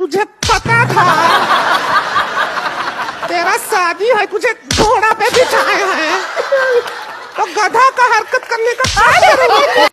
तुझे पता था। तेरा शादी है, तुझे घोड़ा पे बिठाया है। तो गधा का हरकत करने का क्या